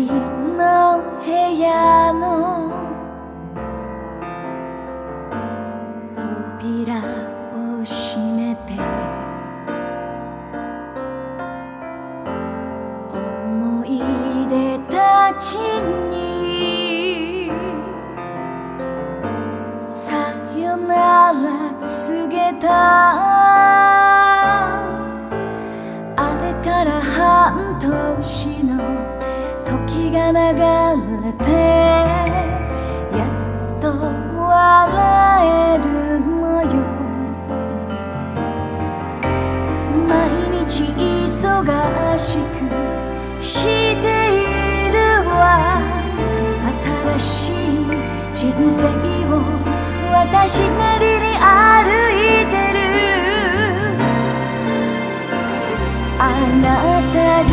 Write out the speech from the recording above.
の部屋の扉を閉めて思い出たちにさよなら告げた。あれから半年の時が流れてやっと笑えるのよ。毎日忙しくしているわ。新しい人生を私なりに歩いてる。あなたに